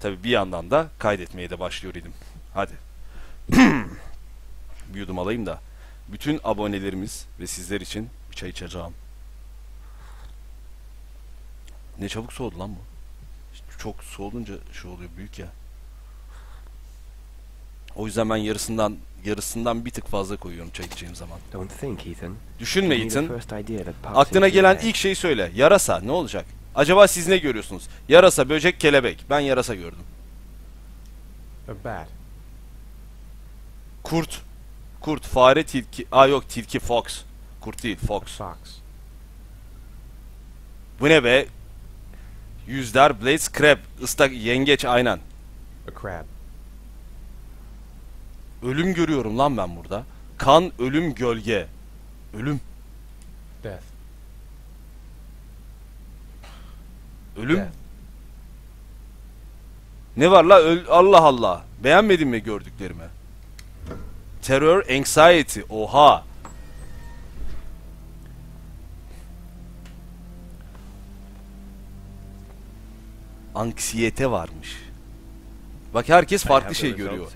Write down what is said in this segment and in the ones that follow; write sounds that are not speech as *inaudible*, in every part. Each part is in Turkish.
Tabi bir yandan da kaydetmeye de başlıyor idim. Hadi. *clears throat* bir yudum alayım da. Bütün abonelerimiz ve sizler için bir çay içeceğim. Ne çabuk soğudu lan bu. Çok soğudunca şey oluyor büyük ya. O yüzden ben yarısından yarısından bir tık fazla koyuyorum çay içeceğim zaman. Don't think, Ethan. Düşünme Ethan. Aklına gelen ilk şeyi söyle. Yarasa ne olacak? Acaba siz ne görüyorsunuz? Yarasa, böcek, kelebek. Ben yarasa gördüm. A bat. Kurt. Kurt, fare, tilki. Aa yok tilki, fox. Kurt değil, fox. Fox. Bu ne be? Yüzler, blades, crab. ıslak yengeç aynen. A crab. Ölüm görüyorum lan ben burada. Kan, ölüm, gölge. Ölüm. Ölüm. Ne var la? Öl- Allah Allah. Beğenmedin mi gördüklerimi? Terror, anxiety. Oha. Anksiyete varmış. Bak herkes farklı şey görüyor.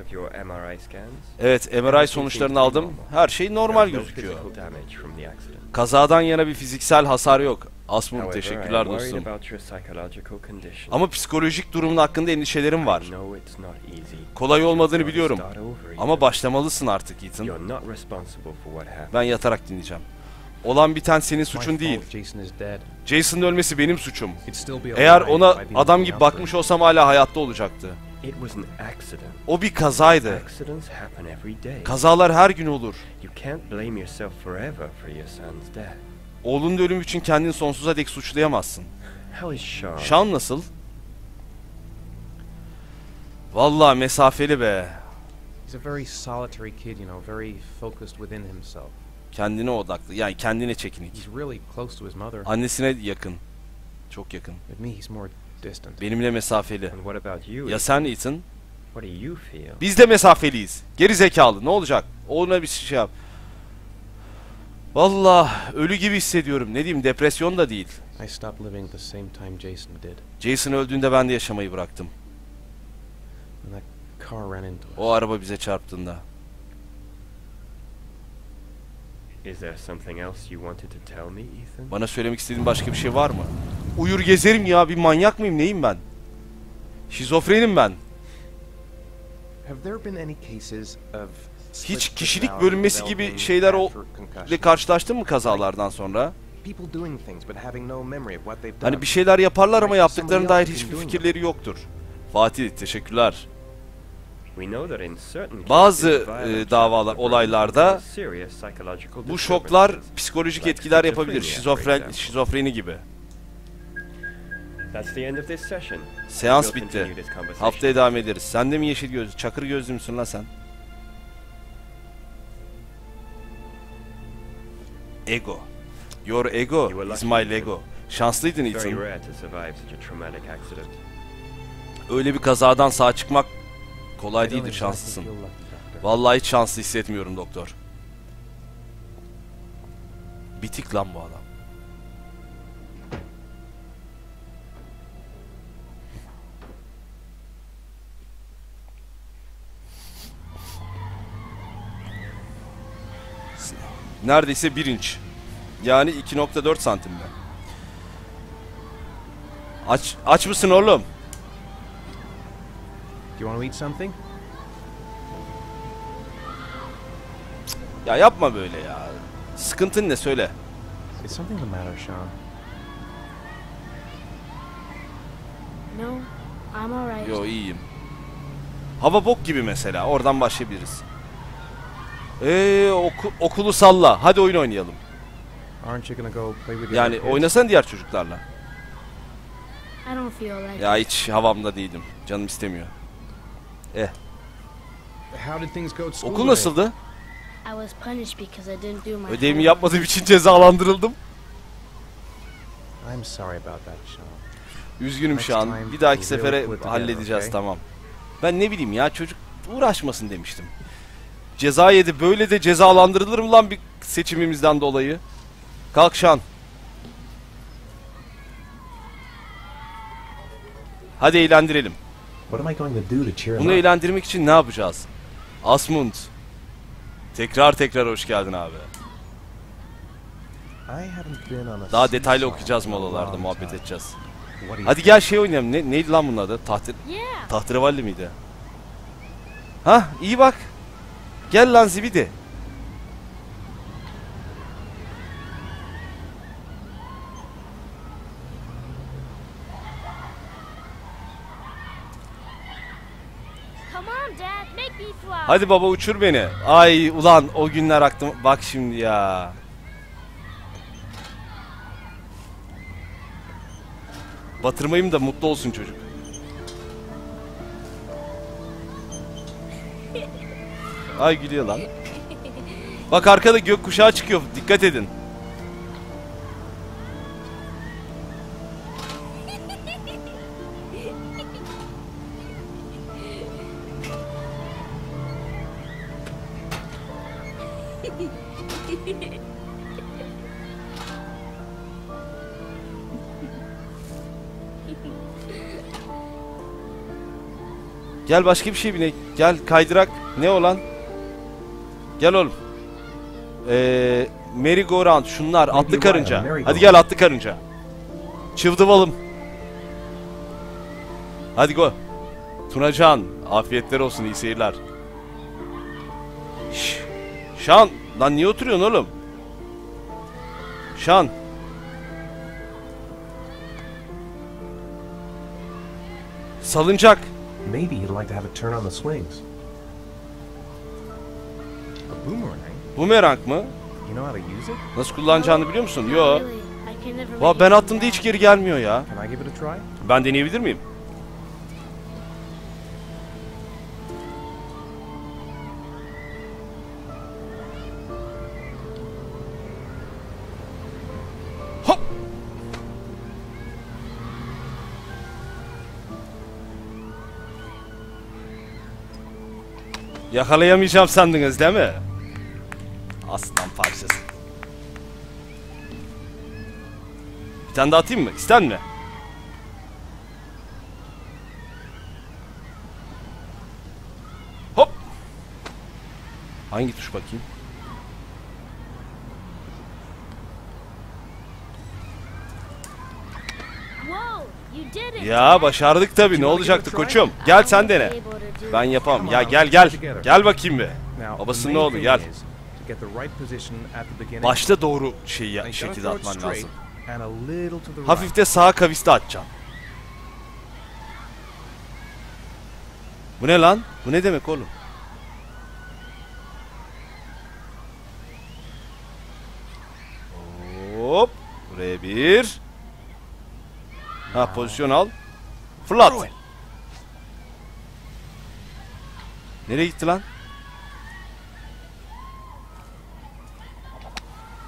Evet, MRI sonuçlarını aldım. Her şey normal gözüküyor. Kazadan yana bir fiziksel hasar yok. However, teşekkürler dostum. Ama psikolojik durumun hakkında endişelerim var. Kolay olmadığını biliyorum. Ama başlamalısın artık Ethan. Ben yatarak dinleyeceğim. Olan biten senin suçun değil. Jason'ın ölmesi benim suçum. Eğer ona adam gibi bakmış olsam hala hayatta olacaktı. O bir kazaydı. Kazalar her gün olur. Oğlunun ölümü için kendini sonsuza dek suçlayamazsın. Sean? Nasıl? Vallahi mesafeli be. He's a very solitary kid, you know, very focused within himself. Kendine odaklı. Yani kendine çekinik. Annesine yakın. Çok yakın. Benimle mesafeli. Ya sen Ethan? What do you feel? Biz de mesafeliyiz. Geri zekalı. Ne olacak? Oğluna bir şey yap. Vallahi ölü gibi hissediyorum. Ne diyeyim depresyon da değil. I stopped living the same time Jason did. Jason öldüğünde ben de yaşamayı bıraktım. When that car ran into us. O araba bize çarptığında. Is there something else you wanted to tell me, Ethan? Bana söylemek istediğin başka bir şey var mı? Uyur gezerim ya. Bir manyak mıyım? Neyim ben? Şizofrenim ben. Have there been any cases of Hiç kişilik bölünmesi gibi şeyler concussion? ile karşılaştın mı kazalardan sonra? Hani bir şeyler yaparlar ama yaptıklarına dair hiçbir fikirleri yoktur. Fatih teşekkürler. Bazı, e, davalar- olaylarda Bu şoklar psikolojik etkiler yapabilir. Şizofren, şizofreni gibi. Seans bitti. Haftaya devam ederiz. Sen de mi yeşil göz, çakır gözlü müsün lan sen? Ego. Your ego is my. Lego. Şanslıydın It's very Ethan. rare to survive such a traumatic accident. Öyle bir kazadan sağ çıkmak kolay değildir şanslısın. Vallahi hiç şanslı hissetmiyorum doktor. Bitik lan bu adam. Neredeyse 1 inç. Yani 2.4 santimde. Aç, aç mısın oğlum? Do you want to eat something? Ya yapma böyle ya. Sıkıntın ne söyle. Is something the matter, Sean? No, I'm alright. Yo iyiyim. Hava bok gibi mesela. Oradan başlayabiliriz. Eee oku- okulu salla. Hadi oyun oynayalım. Yani oynasan diğer çocuklarla. Ya hiç havamda değilim. Canım istemiyor. School Okul nasıldı? Ödevimi yapmadığım için cezalandırıldım. I'm sorry about that, Sean. Üzgünüm Bir dahaki sefere halledeceğiz tamam. Ben ne bileyim ya çocuk uğraşmasın demiştim. Ceza yedi. Böyle de cezalandırılır mı lan bir seçimimizden dolayı? Kalk Şan. Hadi eğlendirelim. What am I going to do to cheer him Bunu eğlendirmek için ne yapacağız? Asmund. Tekrar tekrar hoş geldin abi. I haven't been on a Daha detaylı okuyacağız molalarda muhabbet edeceğiz. Hadi gel şey oynayalım. Ne, neydi lan bunun adı? Tahtir, Yeah. tahterevalli miydi? Hah iyi bak. Gel lan zibidi. Come on, Dad. Make me fly. Hadi baba uçur beni. Ay ulan o günler aklım. Bak şimdi ya. Batırmayayım da mutlu olsun çocuk. *laughs* Ay gülüyor lan. Bak arkada gökkuşağı çıkıyor. Dikkat edin. Gel başka bir şey bine. Gel kaydırak. Ne olan? Gel oğlum. Ee, merry go round. Şunlar atlı karınca. Hadi gel atlı karınca. Çıvdıvalım. Hadi go. Tunacan. Afiyetler olsun. iyi seyirler. Şş. Şan. Lan niye oturuyorsun oğlum? Şan. Salıncak. Maybe he'd like to have a turn on the swings. Bumerang mı? You know how to use it? Nasıl kullanacağını biliyor musun? Yo. Va ben it attığımda back. hiç geri gelmiyor ya. Ben deneyebilir miyim? Hop! Yakalayamayacağım sandınız değil mi? Aslan parçası. Bir tane daha atayım mı? İster mi? Hop. Hangi tuş bakayım? Ya başardık tabii. Ne olacaktı koçum? Gel sen dene. Ben yapamam. Ya gel gel. Gel bakayım bir. Main oğlu, thing gel. İs to get the right position at the beginning. Başta doğru şeyi şekilde atman lazım. Hafif de sağa kaviste atacağım. Bu ne lan? Bu ne demek oğlum? Hop. Buraya bir. Ha pozisyon al. Fırlat. Nereye gitti lan?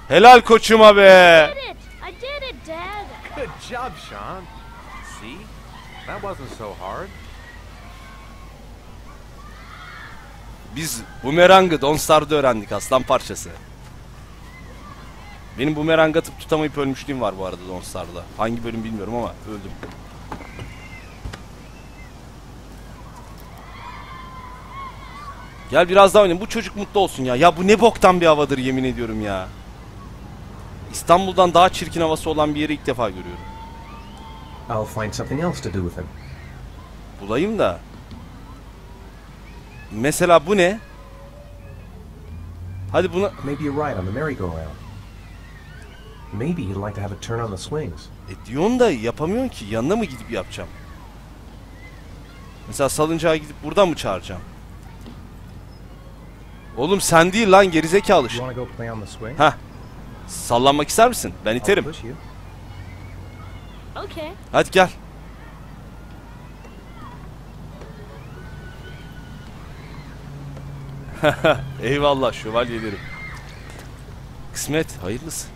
Helal koçuma be. I did it. I did it, Dad. Good job, Sean. See? That wasn't so hard. Biz bumerangı Don't Star'da öğrendik aslan parçası. Benim bumerang atıp tutamayıp ölmüşlüğüm var bu arada Don't Star'da. Hangi bölüm bilmiyorum ama öldüm. Gel biraz daha oynayalım. Bu çocuk mutlu olsun ya. Ya bu ne boktan bir havadır yemin ediyorum ya. İstanbul'dan daha çirkin havası olan bir yeri ilk defa görüyorum. I'll find something else to do with him. Bulayım da. Mesela bu ne? Hadi buna... Maybe a ride on the merry-go-round. Maybe he'd like to have a turn on the swings. E diyorsun da yapamıyorsun ki. Yanına mı gidip yapacağım? Mesela salıncağa gidip buradan mı çağıracağım? Oğlum sen değil lan gerizekalı. You Sallanmak ister misin? Ben iterim. Okay. Hadi gel. *laughs* Eyvallah şövalyelerim. Kısmet hayırlısı.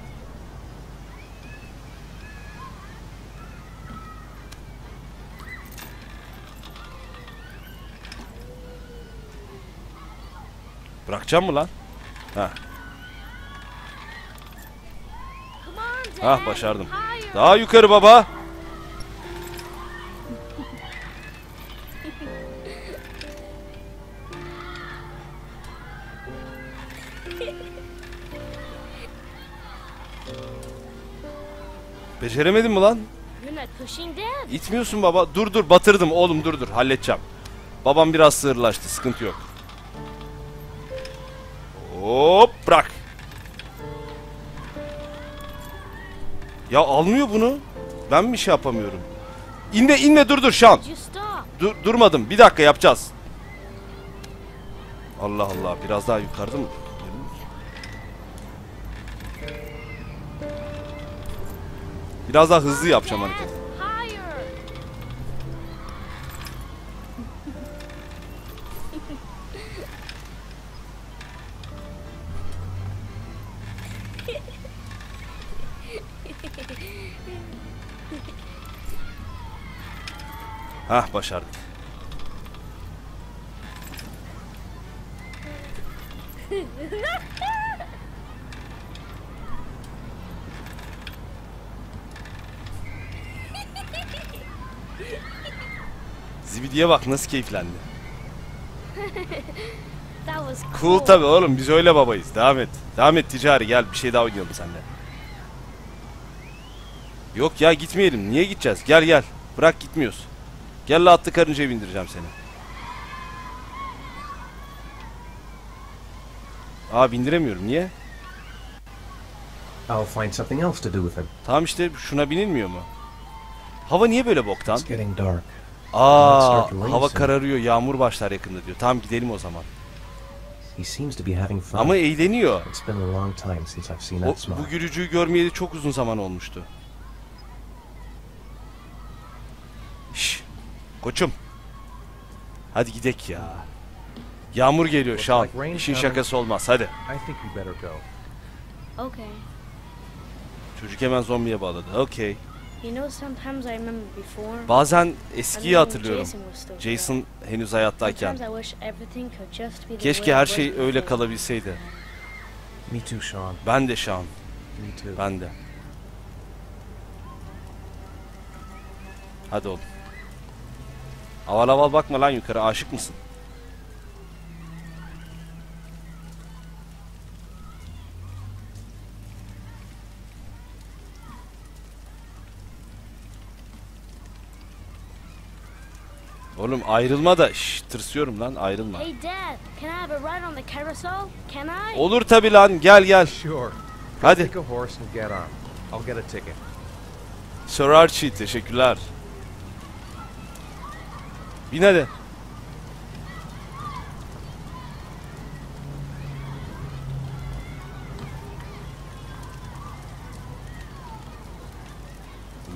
Bırakacağım mı lan? Ha. Ah başardım. Daha yukarı baba. Beceremedin mi lan? İtmiyorsun baba. Dur dur batırdım oğlum dur dur halledeceğim. Babam biraz sığırlaştı sıkıntı yok. Hop bırak. Ya almıyor bunu. Ben mi şey yapamıyorum? İnme inme dur dur Şan. Dur, durmadım. Bir dakika yapacağız. Allah Allah biraz daha yukarıda mı? Biraz daha hızlı yapacağım hareketi. Hah başardık. Zibidiye bak nasıl keyiflendi. Cool tabi oğlum biz öyle babayız. Devam et. Devam et ticari gel bir şey daha oynayalım seninle. Yok ya gitmeyelim. Niye gideceğiz? Gel gel. Bırak gitmiyoruz. Gel la atlı karıncaya bindireceğim seni. Aa bindiremiyorum. Niye? I'll find something else to do with him. Tamam işte şuna binilmiyor mu? Hava niye böyle boktan? It's getting dark. Aa hava kararıyor. Yağmur başlar yakında diyor. Tamam gidelim o zaman. He seems to be having fun. Ama eğleniyor. It's been a long time since I've seen that smile. bu gülücüğü görmeyeli çok uzun zaman olmuştu. Koçum. Hadi gidek ya. Yağmur geliyor rain İşin şakası olmaz hadi. Okay. Çocuk hemen zombiye bağladı. Okey. You know, sometimes I remember before. Bazen eskiyi hatırlıyorum. Jason henüz hayattayken. Keşke her şey öyle kalabilseydi. Me too, Sean. Ben de too. Ben de. Hadi oğlum. Aval aval bakma lan yukarı. Aşık mısın? Oğlum ayrılma da. Şşş tırsıyorum lan ayrılma. Hey, Dad, can I have a ride on the carousel? Can I? Olur tabi lan gel gel. Sure. Hadi. Take a horse and get on. I'll get a ticket. Sir Archie teşekkürler. Bin hadi.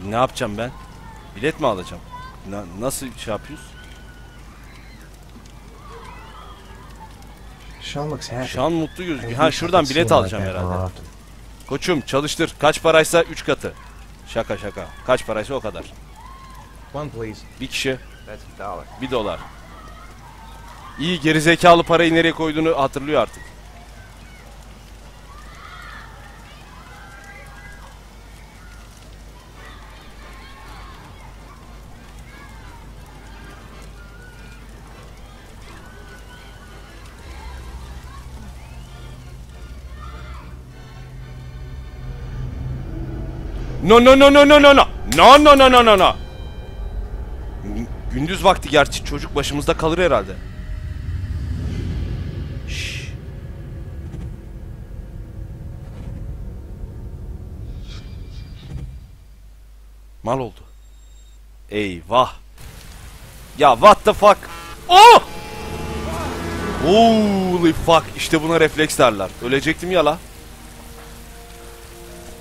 Ne yapacağım ben? Bilet mi alacağım? Na- nasıl şey yapıyoruz? Sean looks happy. Şu an mutlu gözüküyor. Ha şuradan bilet alacağım herhalde. Koçum çalıştır. Kaç paraysa 3 katı. Şaka şaka. Kaç paraysa o kadar. One, please. Bir kişi 1 dolar. İyi gerizekalı parayı nereye koyduğunu hatırlıyor artık. No no no no no no no. No no no no no no. Gü- Gündüz vakti gerçi çocuk başımızda kalır herhalde. Mal oldu. Eyvah. Ya what the fuck? Oh! Holy fuck. İşte buna refleks derler. Ölecektim ya la.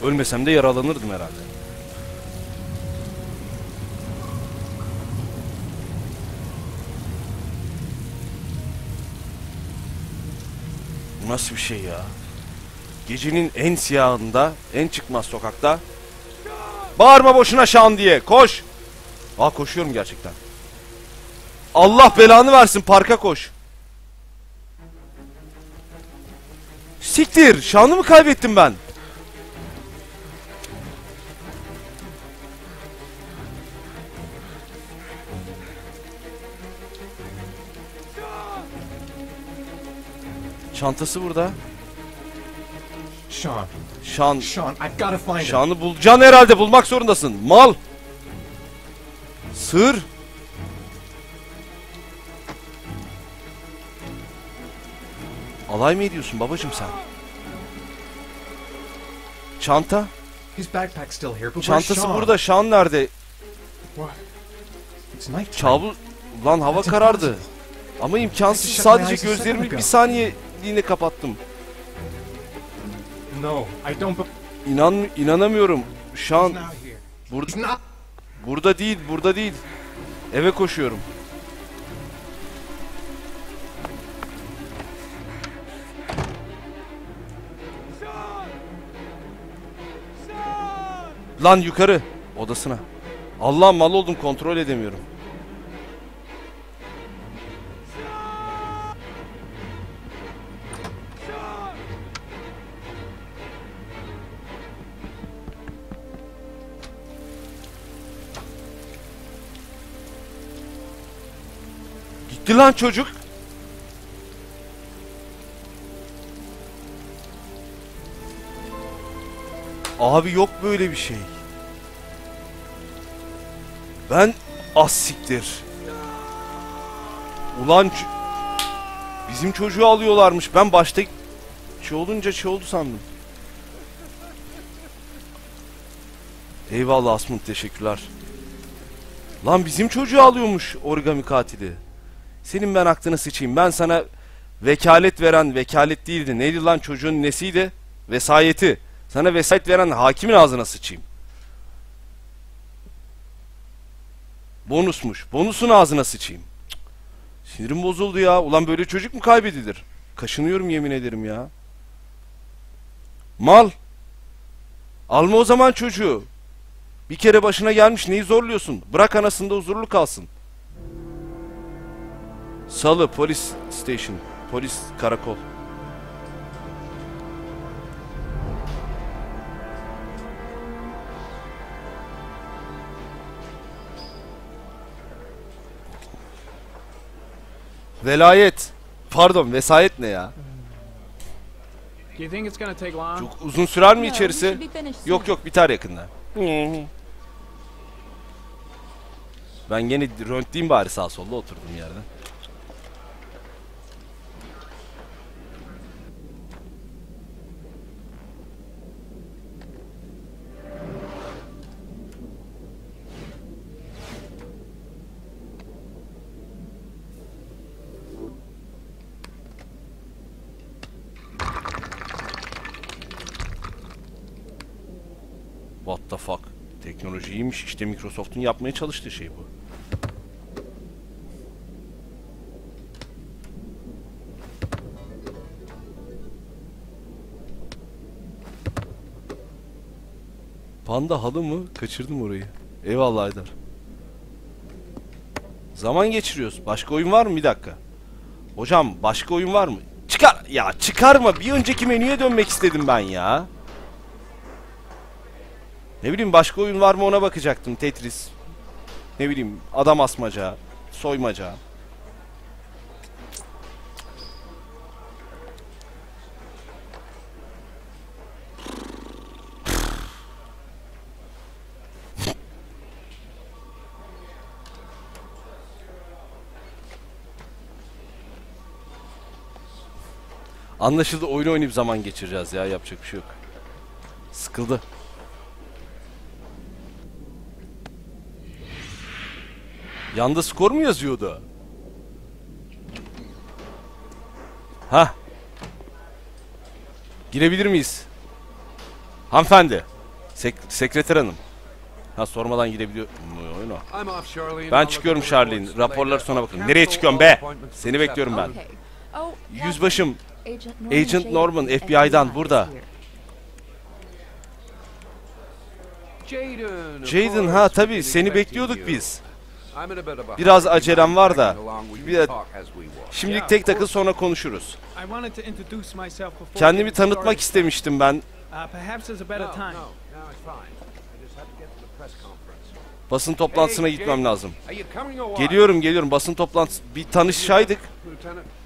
Ölmesem de yaralanırdım herhalde. Nasıl bir şey ya? Gecenin en siyahında, en çıkmaz sokakta. Bağırma boşuna Şan diye. Koş. Aa koşuyorum gerçekten. Allah belanı versin parka koş. Siktir. Şanı mı kaybettim ben? Çantası burada. Sean. Şan. Sean, I've got to find him. Şan'ı bulacaksın herhalde. Bulmak zorundasın. Mal. Sığır. Alay mı ediyorsun babacım sen? Çanta. Çantası Sean? burada. Şan nerede? Çabuk. Lan hava karardı. Ama imkansız. Sadece gözlerimi bir saniyeliğine kapattım. No, I don't. İnan inanamıyorum. Not here. burada burada değil, burada değil. Eve koşuyorum. Lan yukarı odasına. Allah mal oldum kontrol edemiyorum. Gitti lan çocuk. Abi yok böyle bir şey. Ben az siktir. Ulan bizim çocuğu alıyorlarmış. Ben başta şey olunca şey oldu sandım. Eyvallah Asmund teşekkürler. Lan bizim çocuğu alıyormuş origami katili. Senin ben aklını sıçayım. Ben sana vekalet veren vekalet değildi. Neydi lan çocuğun nesiydi? Vesayeti. Sana vesayet veren hakimin ağzına sıçayım. Bonusmuş. Bonusun ağzına sıçayım. Sinirim bozuldu ya. Ulan böyle çocuk mu kaybedilir? Kaşınıyorum yemin ederim ya. Mal. Alma o zaman çocuğu. Bir kere başına gelmiş neyi zorluyorsun? Bırak anasında huzurlu kalsın. Salı polis station. Polis karakol. Velayet. Pardon vesayet ne ya? Çok uzun sürer mi içerisi? Yok yok biter yakında. Ben gene röntgeyim bari sağ solda oturdum yerde. What the fuck? Teknoloji iyiymiş. İşte Microsoft'un yapmaya çalıştığı şey bu. Panda halı mı? Kaçırdım orayı. Eyvallah Aydar. Zaman geçiriyoruz. Başka oyun var mı? Bir dakika. Hocam başka oyun var mı? Çıkar! Ya çıkarma. Bir önceki menüye dönmek istedim ben ya. Ne bileyim başka oyun var mı ona bakacaktım. Tetris. Ne bileyim adam asmaca, soymaca. Anlaşıldı oyun oynayıp zaman geçireceğiz ya yapacak bir şey yok. Sıkıldı. Yanda skor mu yazıyordu? Ha? Girebilir miyiz? Hanımefendi. Sek sekreter hanım. Ha sormadan girebiliyor mu oyuna? Ben çıkıyorum Charlene. Raporları sonra bakın. Nereye çıkıyorum be? Seni bekliyorum ben. Oh, Yüzbaşım. Agent Norman, FBI'dan FBI burada. Jaden ha tabii seni bekliyorduk biz. Biraz acelem var da. Bir- Şimdilik tek takıl sonra konuşuruz. Kendimi tanıtmak istemiştim ben. Uh. Basın toplantısına gitmem lazım. Geliyorum geliyorum basın toplantısı. Bir tanışsaydık.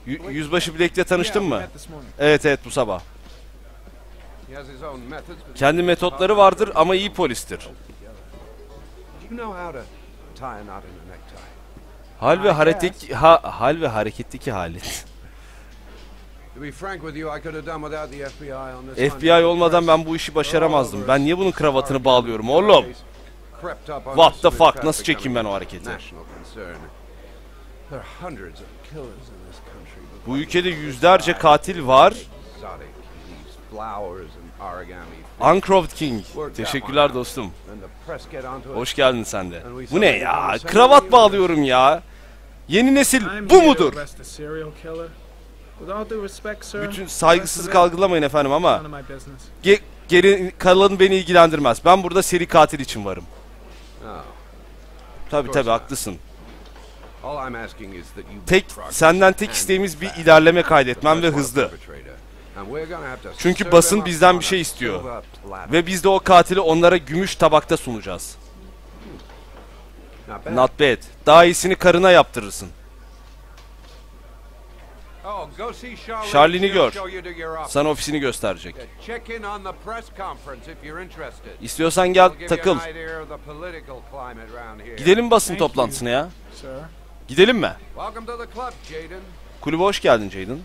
Y- Yüzbaşı Blake'le tanıştın mı? Evet evet bu sabah. Kendi metotları vardır ama iyi polistir. Hal ve hareketteki ha, hal ve hareketteki halit. *laughs* To be frank with you, I could have done without the FBI on this. FBI olmadan ben bu işi başaramazdım. Ben niye bunun kravatını bağlıyorum oğlum? What the fuck? Nasıl çekeyim ben o hareketi? Bu ülkede yüzlerce katil var. Uncroft King. Teşekkürler dostum. Hoş geldin sen de. Bu ne ya? Kravat bağlıyorum ya. Yeni nesil bu mudur? Bütün saygısızlık algılamayın efendim ama ge- geri kalanı beni ilgilendirmez. Ben burada seri katil için varım. Tabi tabi haklısın. Tek senden tek isteğimiz bir ilerleme kaydetmem ve hızlı. Çünkü basın bizden bir şey istiyor. Ve biz de o katili onlara gümüş tabakta sunacağız. Not bad. Daha iyisini karına yaptırırsın. She'll gör. Sana ofisini gösterecek. İstiyorsan gel takıl. Gidelim basın toplantısına ya. Gidelim mi? Kulübe hoş geldin Jaden.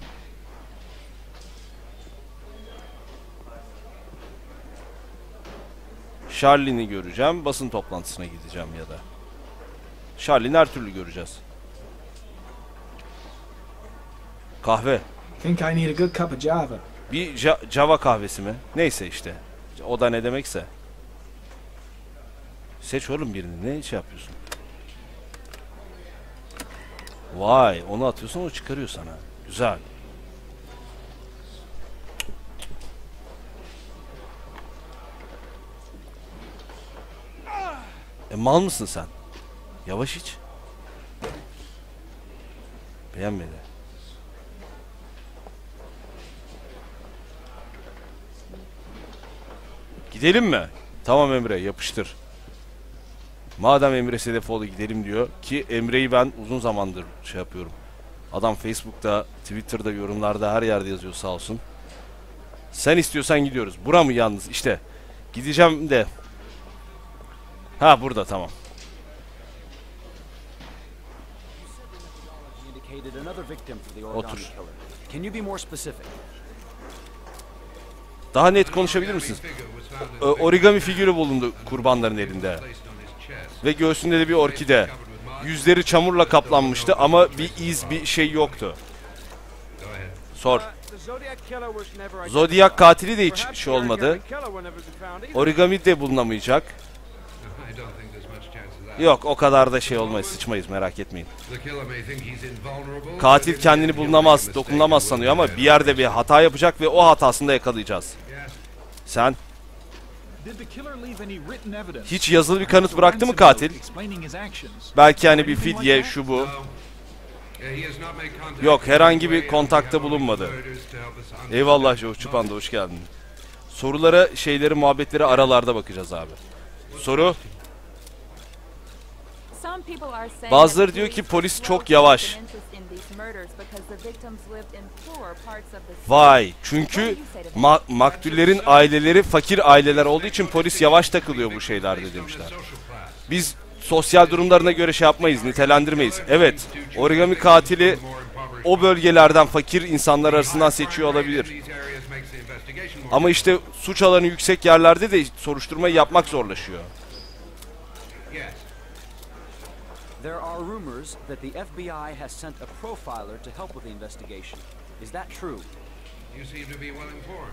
Charlene'i göreceğim. Basın toplantısına gideceğim ya da. Charlene'i her türlü göreceğiz. Kahve. Think I need a good cup of Java. Bir Ja- Java kahvesi mi? Neyse işte. O da ne demekse. Seç oğlum birini. Ne şey yapıyorsun? Vay, onu atıyorsun o çıkarıyor sana. Güzel. E mal mısın sen? Yavaş iç. Beğenmedi. Gidelim mi? Tamam Emre yapıştır. Madem Emre Sedefoğlu gidelim diyor ki Emre'yi ben uzun zamandır şey yapıyorum. Adam Facebook'ta, Twitter'da, yorumlarda her yerde yazıyor sağ olsun. Sen istiyorsan gidiyoruz. Bura mı yalnız? İşte. Gideceğim de. Ha burada tamam. Otur. origami killer. Can you be more specific? Daha net konuşabilir misiniz? Ö- origami figürü bulundu kurbanların elinde. Ve göğsünde de bir orkide. Yüzleri çamurla kaplanmıştı ama bir iz bir şey yoktu. Sor. Zodiac katili de hiç şey olmadı. Origami de bulunamayacak. Yok o kadar da şey olmayız sıçmayız merak etmeyin. Katil kendini bulunamaz, dokunamaz sanıyor ama bir yerde bir hata yapacak ve o hatasında yakalayacağız. Sen hiç yazılı bir kanıt bıraktı mı katil? Belki hani bir fidye şu bu. Yok herhangi bir kontakta bulunmadı. Eyvallah Joe Çupanda hoş geldin. Sorulara, şeyleri, muhabbetleri aralarda bakacağız abi. Soru? Bazıları diyor ki polis çok yavaş. Vay çünkü ma- maktullerin aileleri fakir aileler olduğu için polis yavaş takılıyor bu şeylerde demişler. Biz sosyal durumlarına göre şey yapmayız, nitelendirmeyiz. Evet, origami katili o bölgelerden fakir insanlar arasından seçiyor olabilir. Ama işte suç alanı yüksek yerlerde de soruşturmayı yapmak zorlaşıyor. There are rumors that the FBI has sent a profiler to help with the investigation. Is that true?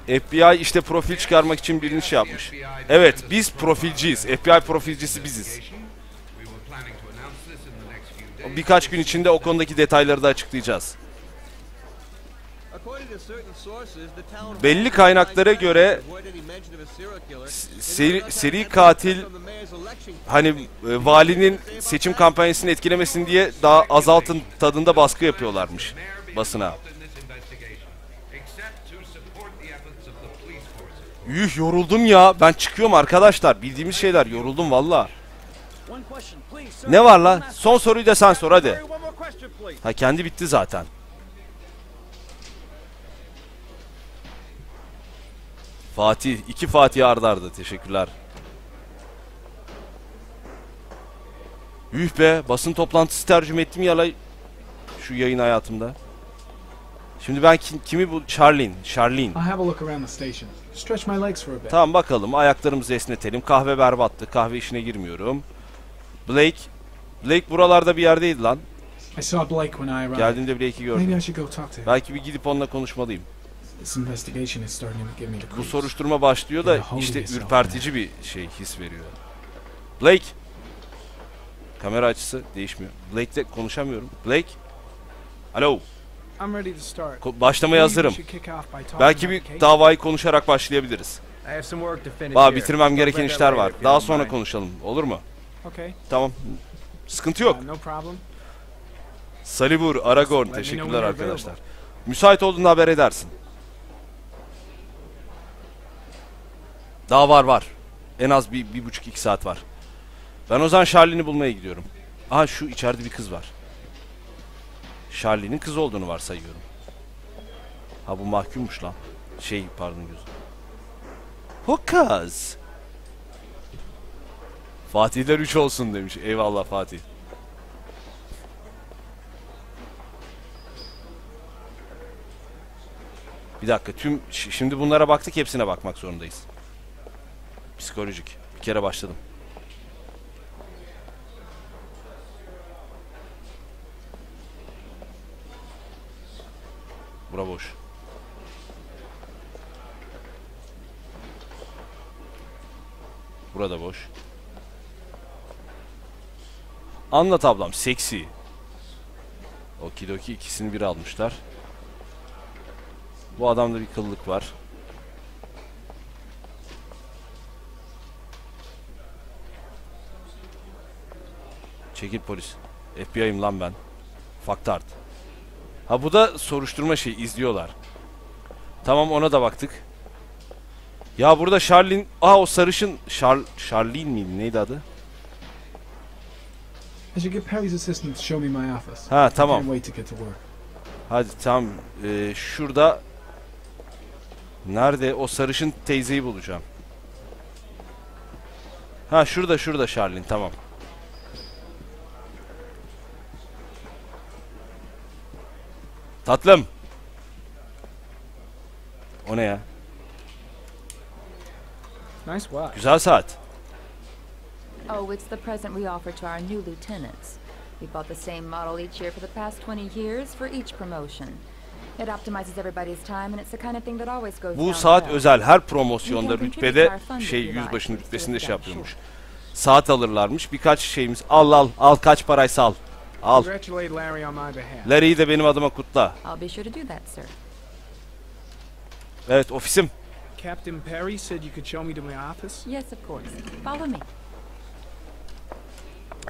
FBI işte profil çıkarmak için birini şey yapmış. Evet, biz profilciyiz. FBI profilcisi biziz. Birkaç gün içinde o konudaki detayları da açıklayacağız. Belli kaynaklara göre seri, seri katil hani e, valinin seçim kampanyasını etkilemesin diye daha azaltın tadında baskı yapıyorlarmış basına. Yuh yoruldum ya. Ben çıkıyorum arkadaşlar. Bildiğimiz şeyler. Yoruldum valla. Ne var lan? Son soruyu da sen sor hadi. Ha kendi bitti zaten. Fatih. iki Fatih ardı ardı. Teşekkürler. Üh be. Basın toplantısı tercüme ettim ya şu yayın hayatımda. Şimdi ben kim- kimi bu? Charlene. Charlene. Tamam bakalım. Ayaklarımızı esnetelim. Kahve berbattı. Kahve işine girmiyorum. Blake. Blake buralarda bir yerdeydi lan. I saw Blake when I arrived. Geldiğimde Blake'i Maybe gördüm. I should go talk to him. Belki bir gidip onunla konuşmalıyım. This investigation is starting to give me the Bu soruşturma başlıyor da işte ürpertici bir şey his veriyor. Blake. Kamera açısı değişmiyor. Blake'le konuşamıyorum. Blake. Alo. Başlamaya hazırım. Belki bir davayı konuşarak başlayabiliriz. Here. bitirmem gereken işler var. Daha sonra konuşalım. Olur mu? Okay. Tamam. Sıkıntı yok. Uh. Salibur, Aragorn teşekkürler arkadaşlar. Müsait olduğunda haber edersin. Daha var var. En az bir, bir buçuk iki saat var. Ben o zaman Charlie'ni bulmaya gidiyorum. Aha şu içeride bir kız var. Charlie'nin kız olduğunu varsayıyorum. Ha bu mahkummuş lan. Şey pardon göz. O kız. Fatihler 3 olsun demiş. Eyvallah Fatih. Bir dakika tüm şi- şimdi bunlara baktık hepsine bakmak zorundayız. Psikolojik. Bir kere başladım. Bura boş. Burada boş. Anlat ablam seksi. Okidoki ikisini bir almışlar. Bu adamda bir kıllık var. Çekil polis. FBI'yim lan ben. Faktart. Ha bu da soruşturma şey izliyorlar. Tamam ona da baktık. Ya burada Charlene... Aa o sarışın... Char... Charlene miydi? Neydi adı? I should get assistant to show me my office. Ha tamam. can't wait to get to work. Hadi tamam. Ee, şurada... Nerede? O sarışın teyzeyi bulacağım. Ha şurada şurada Charlene tamam. Tatlım. O ne ya? Nice watch. Güzel saat. Oh, it's the present we offer to our new lieutenants. We bought the same model each year for the past 20 years for each promotion. It optimizes everybody's time and it's the kind of thing that always goes Bu saat well. özel her promosyonda rütbede şey yüzbaşının rütbesinde şey yapıyormuş. Saat alırlarmış. Birkaç şeyimiz. Al al al kaç paraysa al. Al. Congratulate Larry on my behalf. Larry'i de benim adıma kutla. I'll be sure to do that, sir. Evet ofisim. Captain Perry said you could show me to my office. Yes, of course. Follow me.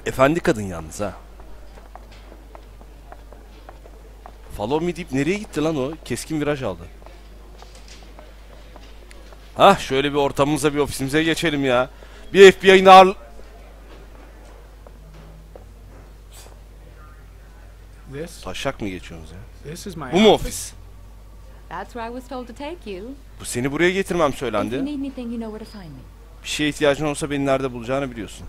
Efendi kadın yalnız ha. Follow me deyip nereye gitti lan o? Keskin viraj aldı. Hah şöyle bir ortamımıza bir ofisimize geçelim ya. Bir FBI'nin ağır... This, Taşak mı geçiyorsunuz ya? this is my Bu mu office. ofis? That's where I was told to take you. Bu seni buraya getirmem If you söylendi. need anything, you know where to find me. Bir şeye ihtiyacın olsa beni nerede bulacağını biliyorsun.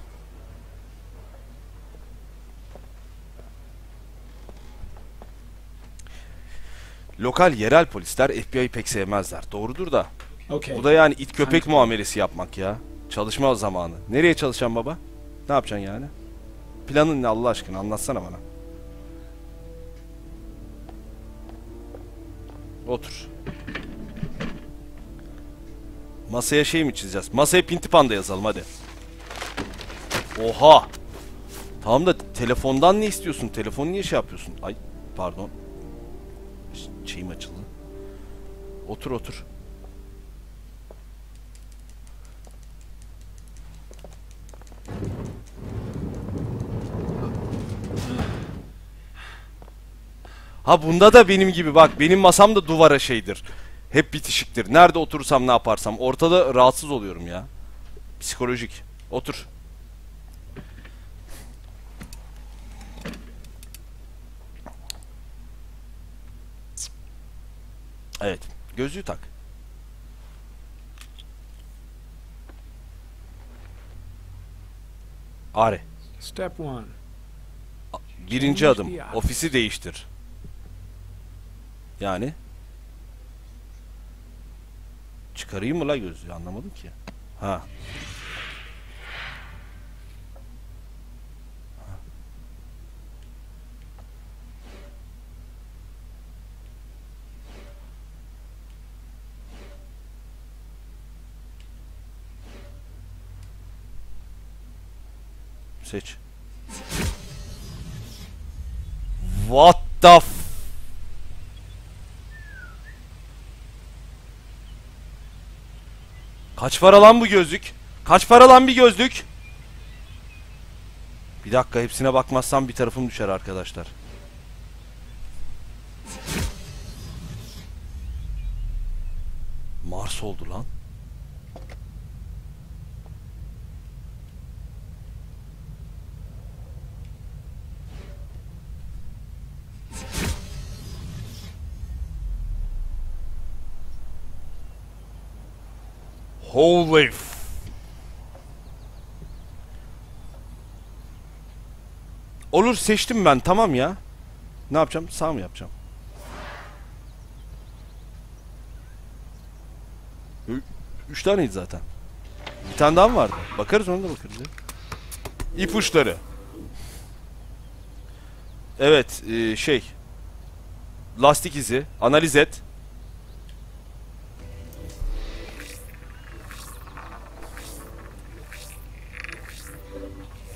Lokal yerel polisler FBI'yi pek sevmezler. Doğrudur da. Okay. Bu da yani it köpek muamelesi yapmak ya. Çalışma zamanı. Nereye çalışacaksın baba? Ne yapacaksın yani? Planın ne Allah aşkına anlatsana bana. Otur. Masaya şey mi çizeceğiz? Masaya pinti panda yazalım hadi. Oha! Tamam da telefondan ne istiyorsun? Telefonu niye şey yapıyorsun? Ay pardon. Şeyim açıldı. Otur otur. Ha bunda da benim gibi bak benim masam da duvara şeydir. Hep bitişiktir. Nerede otursam ne yaparsam. Ortada rahatsız oluyorum ya. Psikolojik. Otur. Evet. Gözlüğü tak. Are. Step one. Birinci adım. Ofisi değiştir. Yani? Çıkarayım mı la gözlüğü anlamadım ki. Ha. Seç. What the Kaç para lan bu gözlük? Kaç para lan bir gözlük? Bir dakika hepsine bakmazsam bir tarafım düşer arkadaşlar. Mars oldu lan. Holy Olur seçtim ben tamam ya. Ne yapacağım? Sağ mı yapacağım? Ü- Üç taneydi zaten. Bir tane daha mı vardı? Bakarız ona da bakarız ya. İpuçları. Evet e, şey. Lastik izi. Analiz et.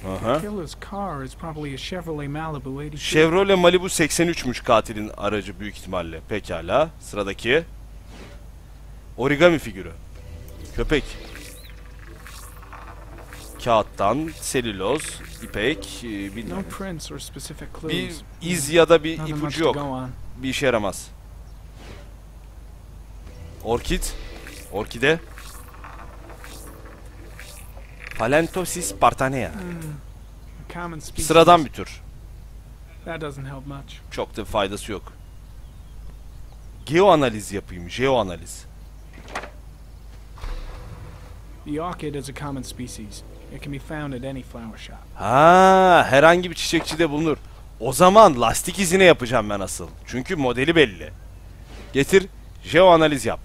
Aha. Killer's car is probably a Chevrolet Malibu 82. Chevrolet Malibu 83'müş katilin aracı büyük ihtimalle. Pekala. Sıradaki. Origami figürü. Köpek. Kağıttan, selüloz, ipek, e, specific Bir iz ya da bir ipucu yok. Bir işe yaramaz. Orkid. Orkide. Palentosis partanea. Species. Sıradan bir tür. Çok da bir faydası yok. Geoanaliz yapayım. Geoanaliz. The orchid is a common species. It can be found at any flower shop. Ha, herhangi bir çiçekçide bulunur. O zaman lastik izine yapacağım ben asıl. Çünkü modeli belli. Getir, geoanaliz yap.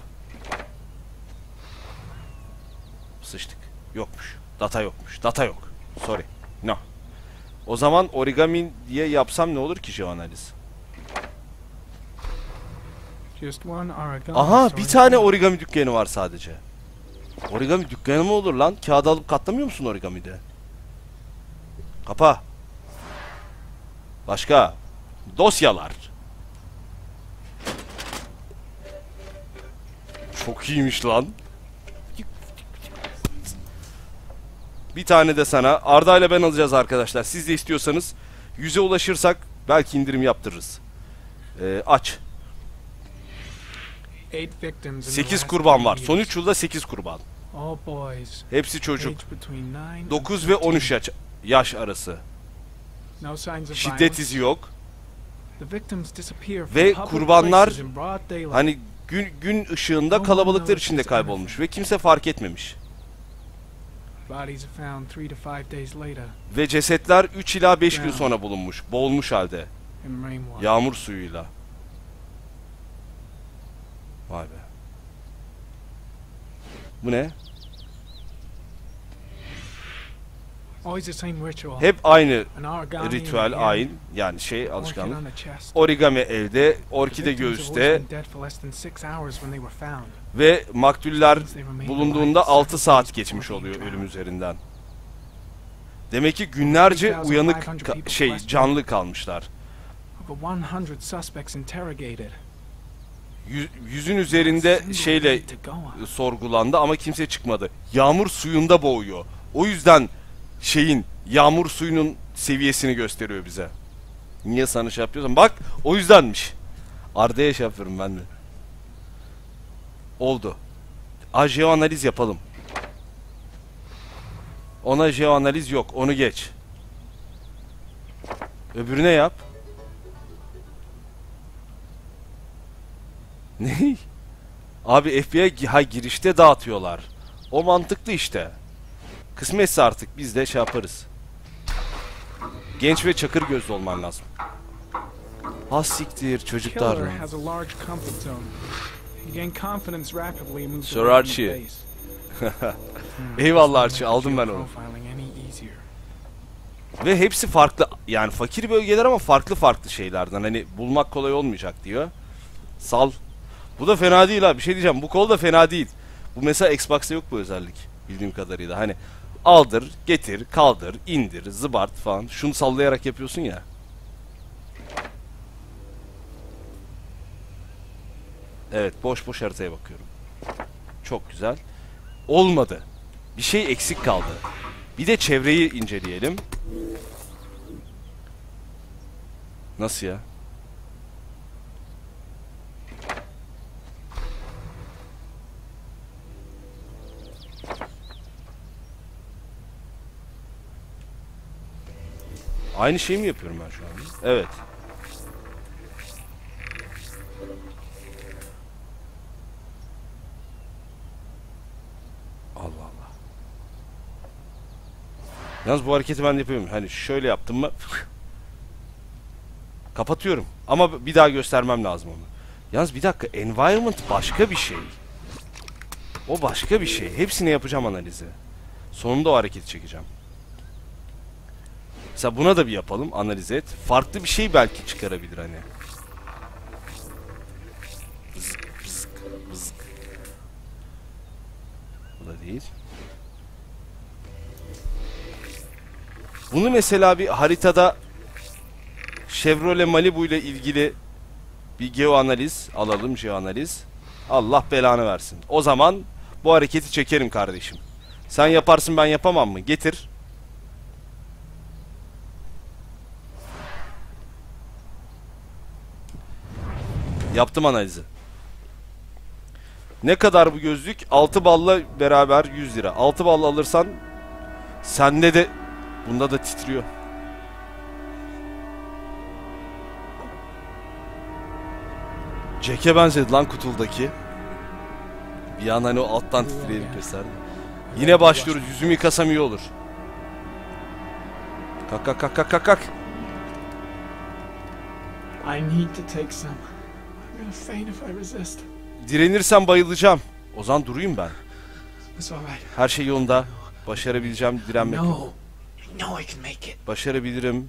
Sıçtık. Yokmuş. Data yokmuş. Data yok. Sorry. No. O zaman origami diye yapsam ne olur ki origami. Aha bir tane origami dükkanı var sadece. Origami dükkanı mı olur lan? Kağıt alıp katlamıyor musun origamide? Kapa. Başka. Dosyalar. Çok iyiymiş lan. Bir tane de sana. Arda ile ben alacağız arkadaşlar. Siz de istiyorsanız yüze ulaşırsak belki indirim yaptırırız. Ee, aç. Eight victims in the 8 last kurban var. Son years. 3 yılda 8 kurban. Boys. Hepsi çocuk. aged between nine and 9 ve 13 15. yaş, yaş arası. Şiddet izi yok. Ve kurbanlar. Hani gün gün ışığında kalabalıklar içinde kaybolmuş ve kimse fark etmemiş. Ve cesetler 3 ila 5 gün sonra bulunmuş. Boğulmuş halde. Yağmur suyuyla. Vay be. Bu ne? Always the same ritual. Hep aynı ritüel, ayin yani şey alışkanlık. Origami elde, orkide göğüste ve remained bulunduğunda alive 6 seven saat geçmiş oluyor ölüm üzerinden. Demek ki günlerce uyanık şey canlı kalmışlar. Over 100 suspects interrogated. Yü- yüzün üzerinde şeyle sorgulandı ama kimse çıkmadı. Yağmur suyunda boğuyor. O yüzden şeyin yağmur suyunun seviyesini gösteriyor bize. Niye sana şey yapıyorsun? Bak o yüzdenmiş. Arda'ya şey yapıyorum ben de. Oldu. A jeoanaliz yapalım. Ona jeoanaliz yok. Onu geç. Öbürüne yap. *laughs* Ne? Abi FBI ha girişte dağıtıyorlar. O mantıklı işte. Kısmetse artık biz de şey yaparız. Genç ve çakır gözlü olman lazım. Ha siktir çocuklar. The Archie. *laughs* Eyvallah Archie aldım ben onu. Ve hepsi farklı. Yani fakir bölgeler ama farklı farklı şeylerden. Hani bulmak kolay olmayacak diyor. Sal. Bu da fena değil ha. Bir şey diyeceğim. Bu kol da fena değil. Bu mesela Xbox'ta yok bu özellik. Bildiğim kadarıyla. Hani aldır, getir, kaldır, indir, zıbart falan. Şunu sallayarak yapıyorsun ya. Evet, boş boş haritaya bakıyorum. Çok güzel. Olmadı. Bir şey eksik kaldı. Bir de çevreyi inceleyelim. Nasıl ya? Aynı şeyi mi yapıyorum ben şu an? Evet. Allah Allah. Yalnız bu hareketi ben de yapıyorum. Hani şöyle yaptım mı *laughs* kapatıyorum. Ama bir daha göstermem lazım onu. Yalnız bir dakika environment başka bir şey. O başka bir şey. Hepsini yapacağım analizi. Sonunda o hareketi çekeceğim. Mesela buna da bir yapalım analiz et. Farklı bir şey belki çıkarabilir hani. Bu da değil. Bunu mesela bir haritada Chevrolet Malibu ile ilgili bir geoanaliz alalım geoanaliz. Allah belanı versin. O zaman bu hareketi çekerim kardeşim. Sen yaparsın ben yapamam mı? Getir. Yaptım analizi. Ne kadar bu gözlük? 6 balla beraber 100 lira. 6 balla alırsan sende de bunda da titriyor. Jack'e benzedi lan kutuldaki. Bir an hani o alttan titreyip gösterdi. Yine başlıyoruz. Yüzümü yıkasam iyi olur. Kalk kalk kalk kalk kalk. I need to take some. Direnirsem bayılacağım. O zaman durayım ben. Her şey yolunda. Başarabileceğim direnmek. İt. Başarabilirim.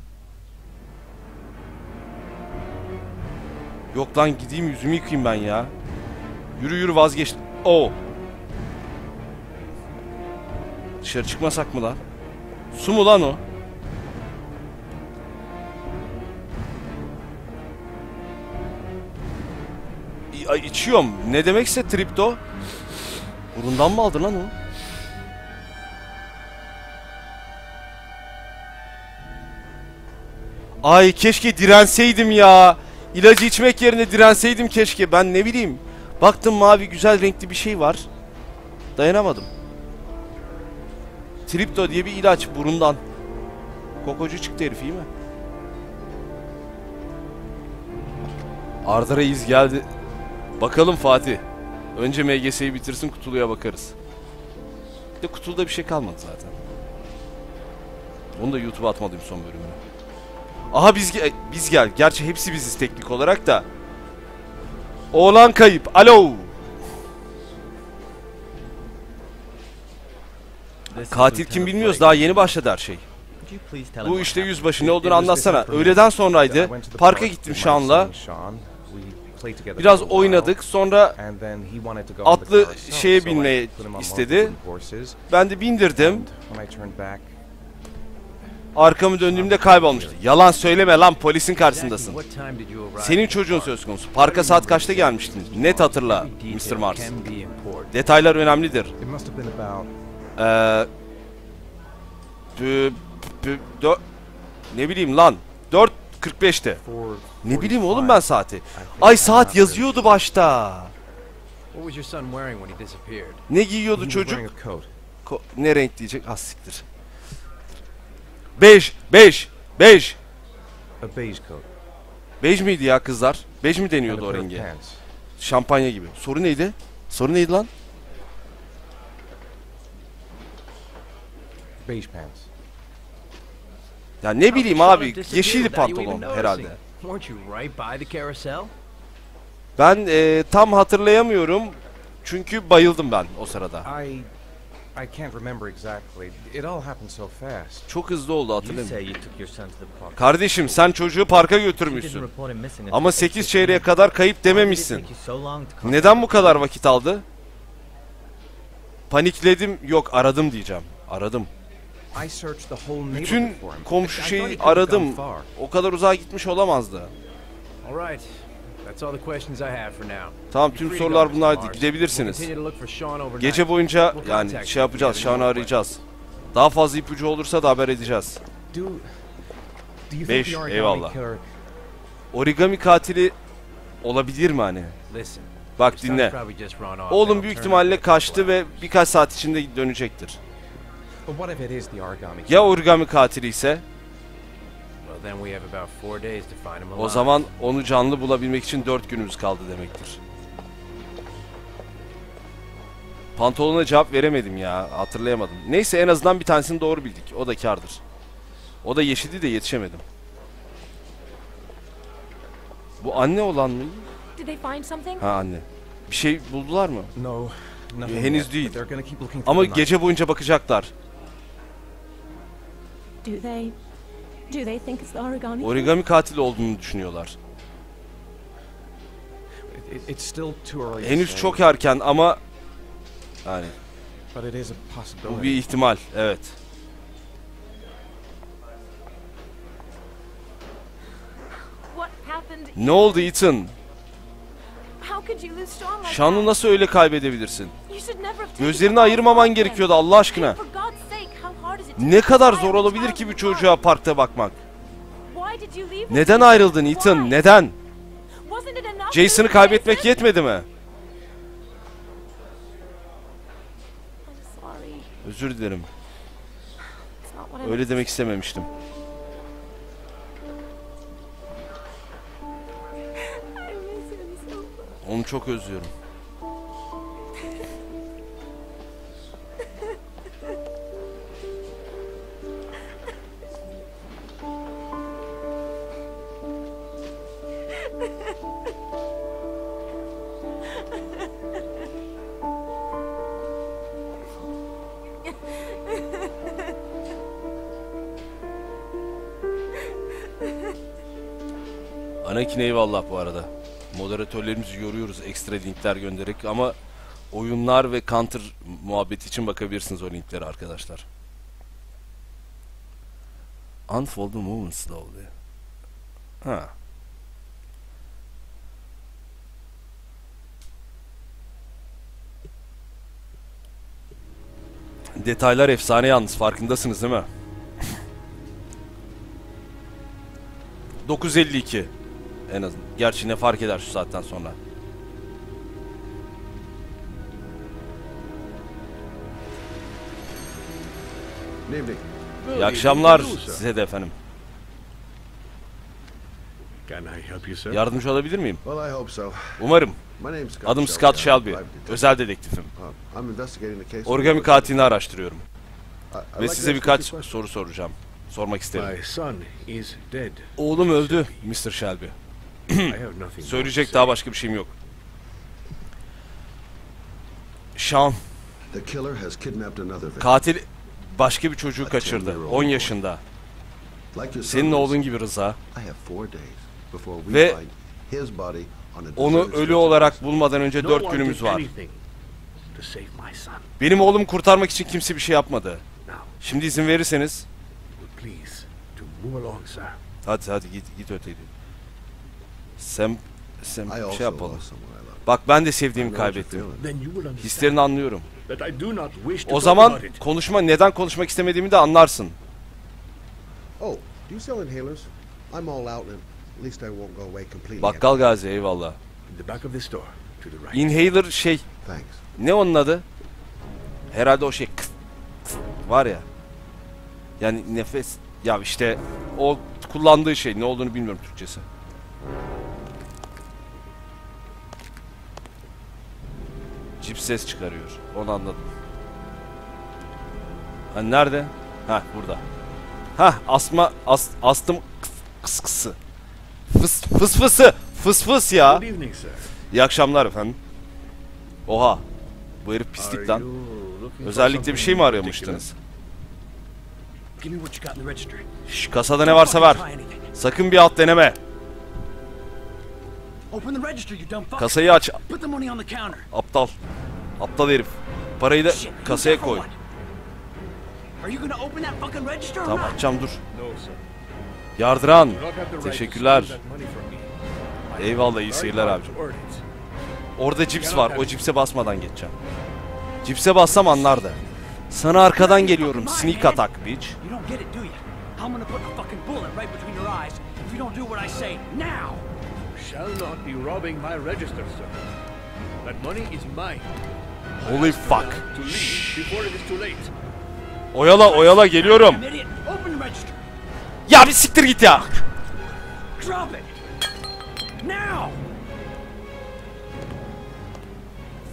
Yok lan gideyim yüzümü yıkayayım ben ya. Yürü yürü vazgeç. Oo. Dışarı çıkmasak mı lan? Su mu lan o? Ay, içiyorum. Ne demekse tripto? Burundan mı aldın lan o? Ay keşke direnseydim ya. İlacı içmek yerine direnseydim keşke. Ben ne bileyim. Baktım mavi güzel renkli bir şey var. Dayanamadım. Tripto diye bir ilaç burundan. Kokocu çıktı herif iyi mi? Arda Reis geldi. Bakalım Fatih. Önce MGS'yi bitirsin kutuluya bakarız. Bir de kutuluda bir şey kalmadı zaten. Onu da YouTube'a atmadım son bölümünü. Aha biz ge- biz gel. Gerçi hepsi biziz teknik olarak da. Oğlan kayıp. Alo. Katil kim bilmiyoruz. Daha yeni başladı her şey. Bu işte yüzbaşı ne olduğunu anlatsana. Öğleden sonraydı. Parka gittim Şan'la. Biraz oynadık. Sonra atlı şeye binmeyi istedi. Ben de bindirdim. Arkamı döndüğümde kaybolmuştu. Yalan söyleme lan polisin karşısındasın. Senin çocuğun söz konusu. Parka saat kaçta gelmiştin? Net hatırla Mr. Mars. Detaylar önemlidir. Ee, dö- ne bileyim lan. 4.45'te. Ne bileyim oğlum ben saati. Ay saat yazıyordu başta. Ne giyiyordu çocuk? Ko- ne renk diyecek? Az siktir. 5 5 5 A beige coat. Bej miydi ya kızlar? Bej mi deniyordu o pants. Şampanya gibi. Soru neydi? Soru neydi lan? Beige pants. Ya ne bileyim abi yeşildi pantolon herhalde. Weren't you right by the carousel? Ben e, tam hatırlayamıyorum. Çünkü bayıldım ben o sırada. I I can't remember exactly. It all happened so fast. Çok hızlı oldu You hatırlamıyorum. Kardeşim sen çocuğu parka You didn't götürmüşsün. report him missing until Ama 8 çeyreğe kadar kayıp dememişsin. Neden bu kadar vakit aldı? Panikledim. Yok aradım diyeceğim. Aradım. Bütün komşu şeyi aradım. O kadar uzağa gitmiş olamazdı. All right. That's all the questions I have for now. Tamam tüm sorular bunlardı. Gidebilirsiniz. Gece boyunca yani şey yapacağız. more arayacağız. Daha fazla ipucu olursa da haber edeceğiz. Do do you Beş, think the origami eyvallah. killer Origami katili olabilir mi hani? Bak dinle. Oğlum büyük ihtimalle kaçtı ve birkaç saat içinde dönecektir. Ya origami katili ise Well, then we have about four days to find him alive. o zaman onu canlı bulabilmek için 4 günümüz kaldı demektir. Pantolona cevap veremedim ya. Hatırlayamadım. Neyse en azından bir tanesini doğru bildik. O da kardır. O da yeşildi de yetişemedim. Bu anne olan mı? Did they find something? Ha anne. Bir şey buldular mı? No. Henüz değil. Ama gece boyunca bakacaklar. Do they... Do they think it's the origami? Origami katili olduğunu düşünüyorlar. It- it's still too early Henüz çok erken ama yani But it is a bu possibility. bir ihtimal. Evet. What happened? Ne oldu Ethan? How could you lose Sean like Şanlı nasıl öyle kaybedebilirsin? Gözlerini ayırmaman gerekiyordu Allah aşkına. Ne kadar zor olabilir ki bir çocuğa park? parkta bakmak? Neden ayrıldın Ethan? Neden? Jason'ı kaybetmek yetmedi mi? Özür dilerim. Öyle demek istememiştim. Onu çok özlüyorum. Anakin eyvallah bu arada. Moderatörlerimizi yoruyoruz ekstra linkler göndererek ama oyunlar ve counter muhabbeti için bakabilirsiniz o linklere arkadaşlar. Unfold the movement slowly. Ha. Detaylar efsane yalnız farkındasınız değil mi? *laughs* 952 en azından. Gerçi ne fark eder şu saatten sonra. İyi akşamlar size de efendim. Can I help you, sir? Yardımcı olabilir miyim? Well, I hope so. Umarım. Adım. Scott Shelby. Özel dedektifim. Uh. Origami katilini araştırıyorum. Ve size birkaç soru soracağım. Sormak isterim. My son is dead. Oğlum öldü Mr. Shelby. Söyleyecek daha başka bir şeyim yok. Sean, katil başka bir çocuğu kaçırdı. 10 yaşında. Senin oğlun gibi Rıza. Ve Onu ölü olarak bulmadan önce No 4 one günümüz var. Benim oğlumu kurtarmak için kimse bir şey yapmadı. Şimdi izin verirseniz hadi hadi git git öteye. Sen sen I bir also şey yapalım. Bak ben de sevdiğimi kaybettim. Hislerini anlıyorum. O zaman konuşma neden konuşmak istemediğimi de anlarsın. Oh, do you sell inhalers? I'm all out and at least I won't go away completely. Bakkal Gazi eyvallah. In the back of this store, to the right. Inhaler şey Thanks. ne onun adı? Herhalde o şey kıs, kıs var ya. Yani nefes ya işte o kullandığı şey ne olduğunu bilmiyorum Türkçesi. Cip ses çıkarıyor. Onu anladım. Ha nerede? Ha burada. Hah asma as, astım kıs kısı. Fıs fıs fısı. Fıs fıs ya. Good evening, sir. İyi akşamlar efendim. Oha. Bu herif pislik lan. Özellikle bir şey mi arıyormuştunuz? Şş, kasada ne varsa ver. Sakın bir alt deneme. Kasayı aç. Aptal. Aptal herif. Parayı da kasaya koy. Tamam açacağım dur. Yardıran. Teşekkürler. Eyvallah iyi seyirler abicim. Orada cips var. O cipse basmadan geçeceğim. Cipse bassam anlardı. Sana arkadan geliyorum. Sneak atak bitch. I'm gonna put a fucking bullet right between your eyes if you don't do what I say now. Shall not be robbing my register, sir. That money is mine. Holy fuck. To leave before it is too late. Oyala oyala geliyorum. You idiot. Open the register. Ya bir siktir git ya. Drop it. Now.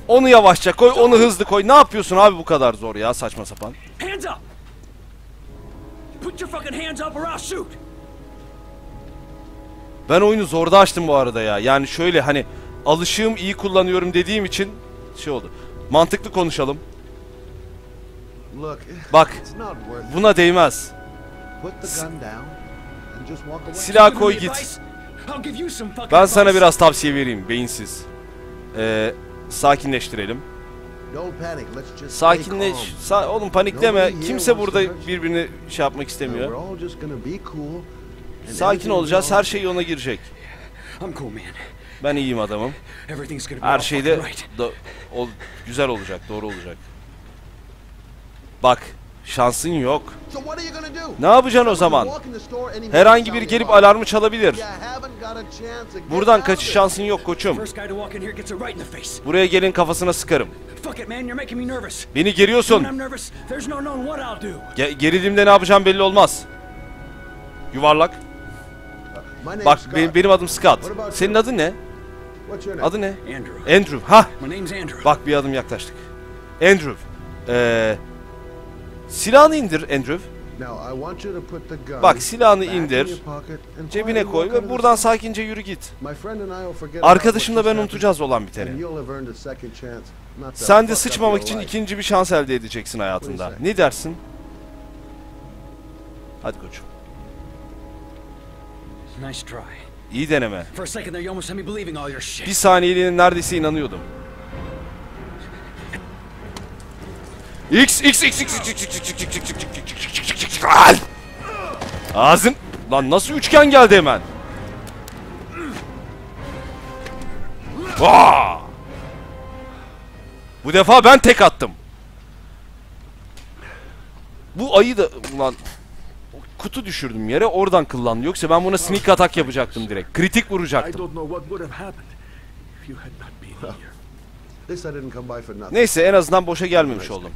Onu yavaşça koy, onu hızlı koy. Ne yapıyorsun abi bu kadar zor ya saçma sapan. Hands up. Put your fucking hands up or I'll shoot. Ben oyunu zorda açtım bu arada ya. Yani şöyle hani alışığım iyi kullanıyorum dediğim için şey oldu. Mantıklı konuşalım. Bak buna değmez. Silah koy git. Ben sana biraz tavsiye vereyim beyinsiz. Ee, sakinleştirelim. Sakinleş. Sa oğlum panikleme. Kimse burada birbirini şey yapmak istemiyor. Sakin olacağız. Her şey yoluna girecek. Ben iyiyim adamım. Her şey de do- ol- güzel olacak, doğru olacak. Bak, şansın yok. Ne yapacaksın o zaman? Herhangi bir gelip alarmı çalabilir. Buradan kaçış şansın yok koçum. Buraya gelin kafasına sıkarım. Beni geriyorsun. Ge- gerildiğimde ne yapacağım belli olmaz. Yuvarlak. Bak benim, benim adım Scott. Senin adın ne? Adı ne? Andrew. Andrew. Ha. Bak bir adım yaklaştık. Andrew. Ee, silahını indir Andrew. Bak silahını indir, cebine koy ve buradan sakince yürü git. Arkadaşımla ben unutacağız olan biteni. Sen de sıçmamak için ikinci bir şans elde edeceksin hayatında. Ne dersin? Hadi koçum. Nice try. İyi deneme. For a second there, you almost had me believing all your shit. Bir saniyeliğine neredeyse inanıyordum. X X X X X X X X X X X X! Ağzın lan nasıl üçgen geldi hemen? Vaa! Bu defa ben tek attım. Bu ayı da ulan kutu düşürdüm yere oradan kıllandı. Yoksa ben buna sneak atak yapacaktım direkt. Kritik vuracaktım. Neyse en azından boşa gelmemiş oldum.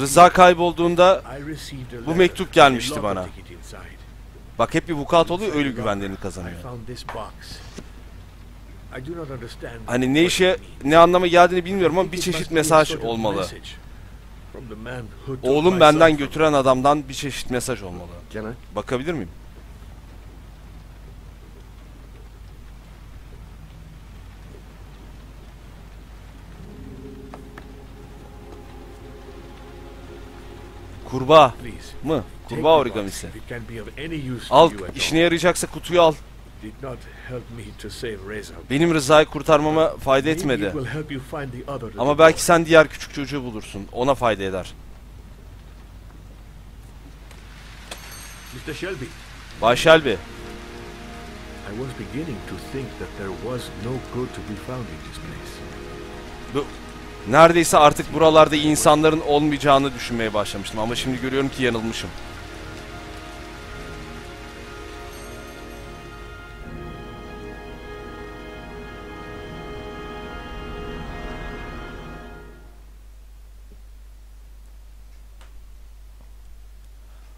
Rıza kaybolduğunda bu mektup gelmişti bana. Bak hep bir vukuat oluyor öyle güvenlerini kazanıyor. Hani ne işe ne anlama geldiğini bilmiyorum ama bir çeşit mesaj olmalı. Oğlum benden götüren adamdan bir çeşit mesaj olmalı. Bakabilir miyim? Kurbağa mı? Kurbağa origamisi. Al işine yarayacaksa kutuyu al. Benim Rıza'yı kurtarmama fayda etmedi. Ama belki sen diğer küçük çocuğu bulursun. Ona fayda eder. Mr. Shelby, Bay Shelby. I was beginning to think that there was no good to be found in this place. Neredeyse artık buralarda insanların olmayacağını düşünmeye başlamıştım ama şimdi görüyorum ki yanılmışım.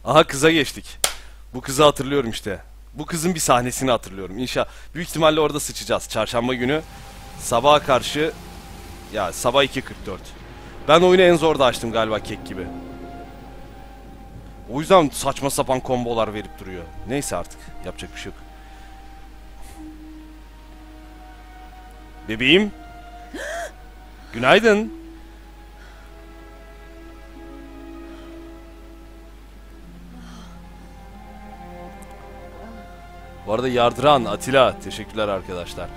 Aha kıza geçtik. Bu kızı hatırlıyorum işte. Bu kızın bir sahnesini hatırlıyorum. İnşallah büyük ihtimalle orada sıçacağız. Çarşamba günü sabaha karşı ya sabah 2.44. Ben oyunu en zorda açtım galiba kek gibi. O yüzden saçma sapan kombolar verip duruyor. Neyse artık. Yapacak bir şey yok. Bebeğim. Günaydın. Bu arada yardıran Atilla. Teşekkürler arkadaşlar.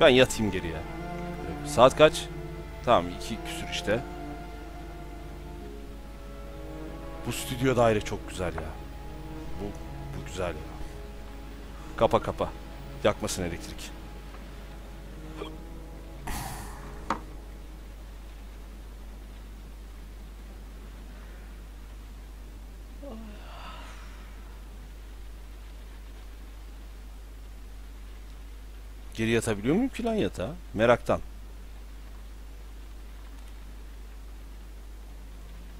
Ben yatayım geriye. Saat kaç? Tamam iki küsür işte. Bu stüdyo daire çok güzel ya. Bu, bu güzel ya. Kapa kapa. Yakmasın elektrik. Geri yatabiliyor muyum plan yatağa? Meraktan.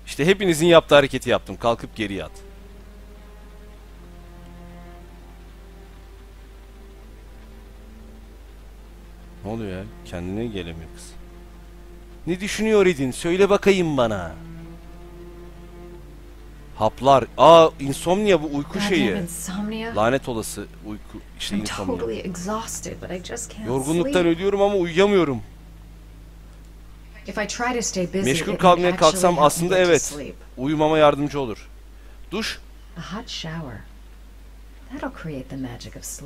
İşte hepinizin yaptığı hareketi yaptım. Kalkıp geri yat. Ne oluyor ya? Kendine gelemiyor kız. Ne düşünüyor idin? Söyle bakayım bana. Haplar. Aa insomnia bu uyku şeyi. Lanet olası uyku I'm insomnia. Yorgunluktan ölüyorum ama uyuyamıyorum. Meşgul kalmaya kalksam aslında evet. Uyumama yardımcı olur. Duş.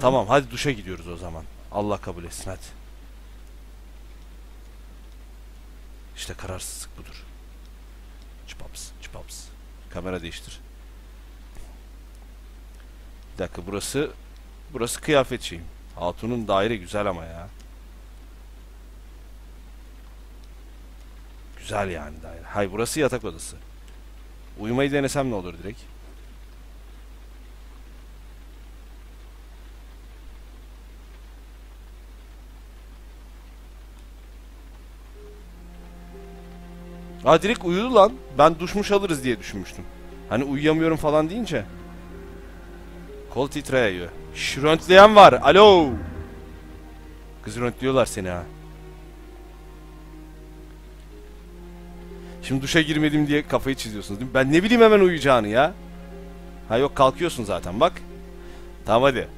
Tamam hadi duşa gidiyoruz o zaman. Allah kabul etsin hadi. İşte kararsızlık budur. Çıpaps çıpaps. Kamera değiştir. Bir dakika burası burası kıyafet şeyim. Hatun'un daire güzel ama ya. Güzel yani daire. Hay burası yatak odası. Uyumayı denesem ne olur direkt? Aa direkt uyudu lan. Ben duşmuş alırız diye düşünmüştüm. Hani uyuyamıyorum falan deyince. Kol titreyüyor. Şş, röntleyen var. Alo. Kız röntliyorlar seni ha. Şimdi duşa girmedim diye kafayı çiziyorsunuz değil mi? Ben ne bileyim hemen uyuyacağını ya. Ha yok kalkıyorsun zaten bak. Tamam hadi.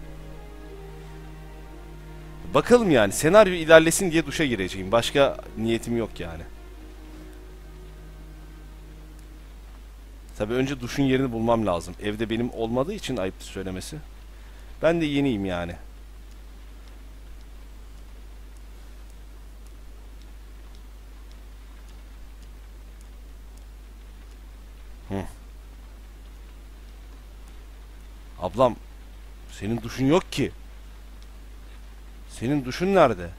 Bakalım yani senaryo ilerlesin diye duşa gireceğim. Başka niyetim yok yani. Tabii önce duşun yerini bulmam lazım. Evde benim olmadığı için ayıptır söylemesi. Ben de yeniyim yani. Hı. Ablam, senin duşun yok ki. Senin duşun nerede?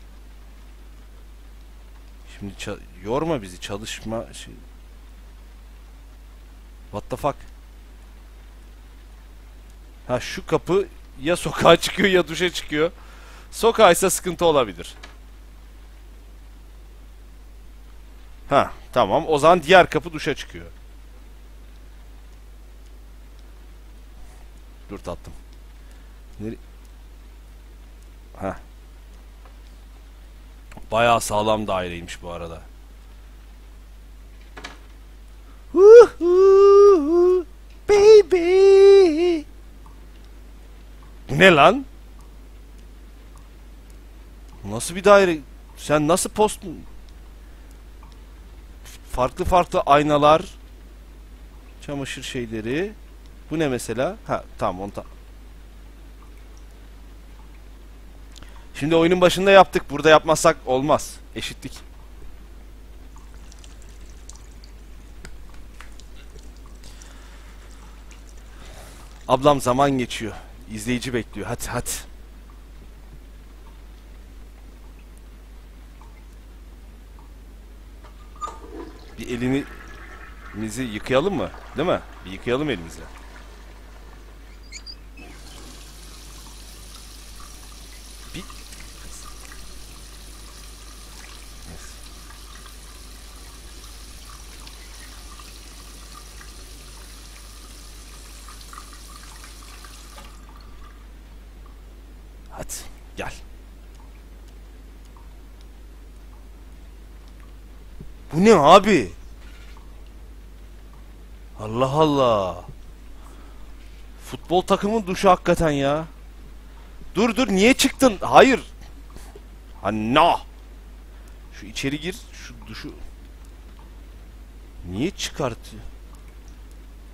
Şimdi yorma bizi çalışma şey. What the fuck? Ha şu kapı ya sokağa *laughs* çıkıyor ya duşa çıkıyor. Sokağa ise sıkıntı olabilir. Ha tamam o zaman diğer kapı duşa çıkıyor. Dur tatlım. Nere Ha. Bayağı sağlam daireymiş bu arada. Woohoo, baby. Ne lan? Nasıl bir daire? Sen nasıl post Farklı farklı aynalar, çamaşır şeyleri. Bu ne mesela? Ha tamam onu ta Şimdi oyunun başında yaptık. Burada yapmazsak olmaz. Eşitlik. Ablam zaman geçiyor. İzleyici bekliyor. Hadi hadi. Bir elini elimizi yıkayalım mı? Değil mi? Bir yıkayalım elimizi. Bir Hadi gel. Bu ne abi? Allah Allah. Futbol takımın duşu hakikaten ya. Dur dur niye çıktın? Hayır. Ha no. Şu içeri gir. Şu duşu. Niye çıkartıyor?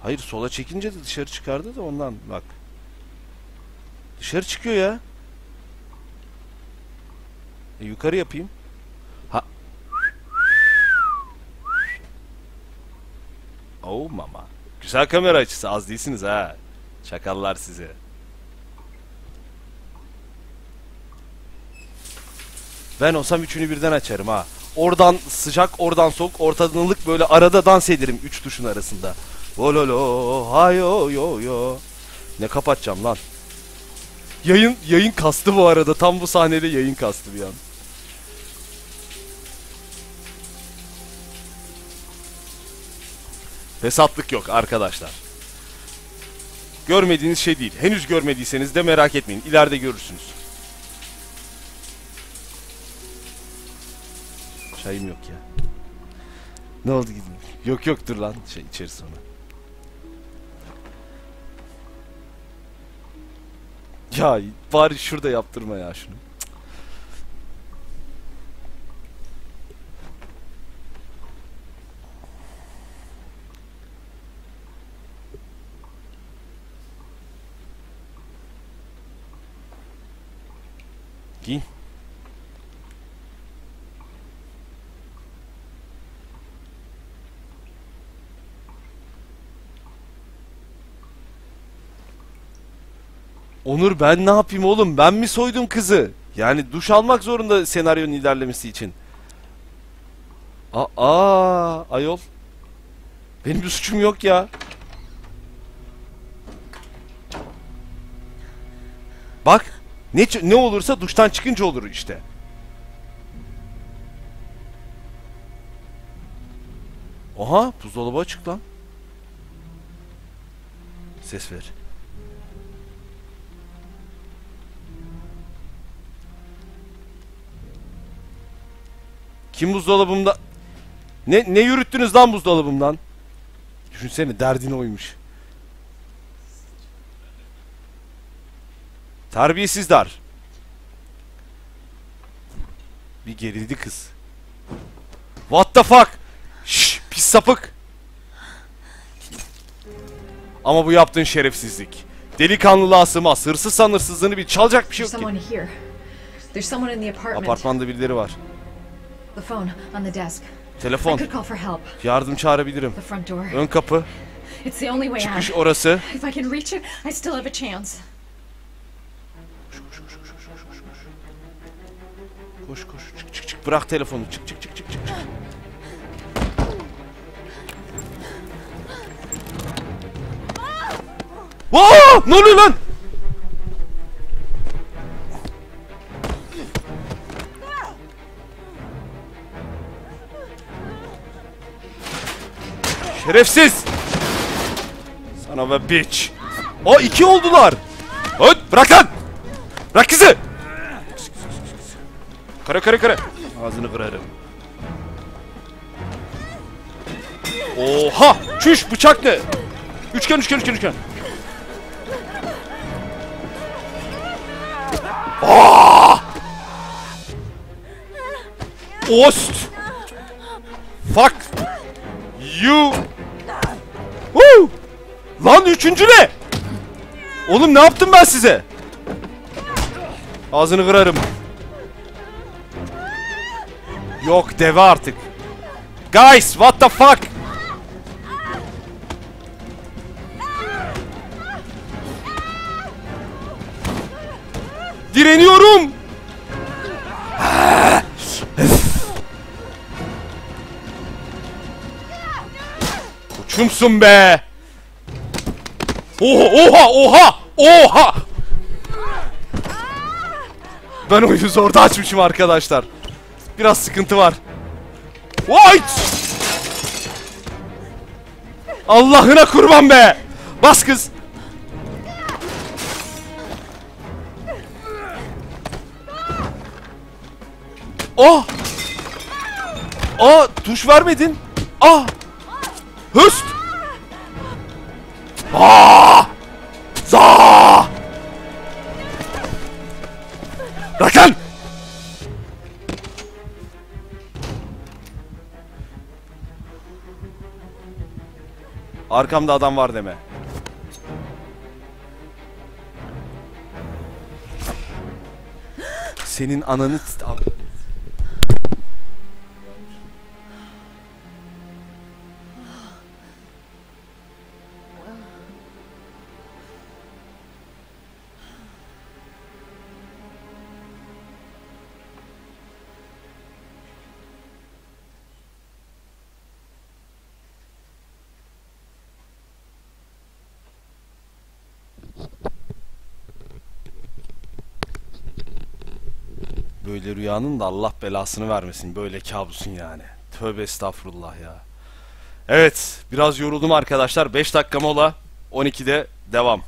Hayır sola çekince de dışarı çıkardı da ondan bak. Dışarı çıkıyor ya. E, yukarı yapayım. Oh mama. Güzel kamera açısı az değilsiniz ha. Çakallar size. Ben olsam üçünü birden açarım ha. Oradan sıcak, oradan soğuk, ortadanlık böyle arada dans ederim üç tuşun arasında. Vololo, hayo yo yo. Ne kapatacağım lan? Yayın yayın kastı bu arada. Tam bu sahnede yayın kastı bir an. Fesatlık yok arkadaşlar. Görmediğiniz şey değil. Henüz görmediyseniz de merak etmeyin. İleride görürsünüz. Çayım yok ya. Ne oldu gidin? Yok yok dur lan. Şey içeri sonra. Ya bari şurada yaptırma ya şunu. Giyin. Onur ben ne yapayım oğlum? Ben mi soydum kızı? Yani duş almak zorunda senaryonun ilerlemesi için. Aa, ayol. Benim bir suçum yok ya. Bak, ne ne olursa duştan çıkınca olur işte. Oha, buzdolabı açık lan. Ses ver. Kim buzdolabımda? Ne ne yürüttünüz lan buzdolabımdan? Düşünsene derdin oymuş. Terbiyesiz dar. Bir gerildi kız. What the fuck? Şş, pis sapık. Ama bu yaptığın şerefsizlik. Delikanlılığa sığmaz. Hırsız sanırsızlığını bir çalacak bir şey yok ki. Apartmanda birileri var. Telefon. Yardım çağırabilirim. Ön kapı. Çıkış orası. Koş koş çık çık çık bırak telefonu çık çık çık çık çık. çık. Aa! Ne oluyor lan? Şerefsiz! Sana ve bitch. O iki oldular. Öt bırak lan. Bırak kızı. Kara kara kara. Ağzını kırarım. Oha! Çüş bıçak ne? Üçgen üçgen üçgen üçgen. Aa! Ost! Fuck! You! Woo! Lan üçüncü ne? Oğlum ne yaptım ben size? Ağzını kırarım. Yok deve artık. Guys, what the fuck? Direniyorum. Uçumsun be. Oha oha oha oha. Ben oyunu zorda açmışım arkadaşlar. Biraz sıkıntı var. White! Allah'ına kurban be! Bas kız! Oh! Aa tuş vermedin. Ah. Höst. Aa! Arkamda adam var deme. Senin ananı... rüyanın da Allah belasını vermesin. Böyle kabusun yani. Tövbe estağfurullah ya. Evet, biraz yoruldum arkadaşlar. 5 dakika mola. 12'de devam.